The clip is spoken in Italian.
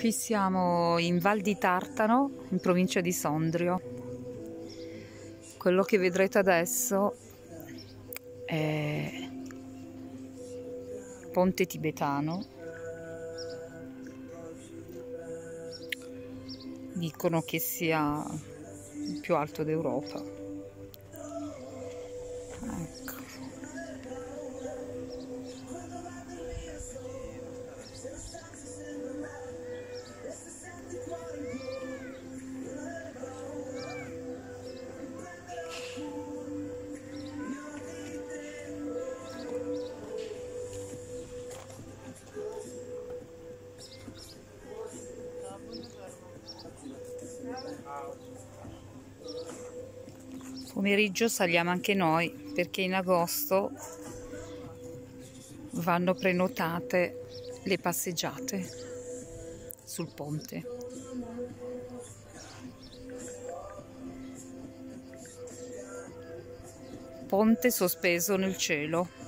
Qui siamo in Val di Tartano, in provincia di Sondrio. Quello che vedrete adesso è Ponte Tibetano. Dicono che sia il più alto d'Europa. Pomeriggio saliamo anche noi perché in agosto vanno prenotate le passeggiate sul ponte. Ponte sospeso nel cielo.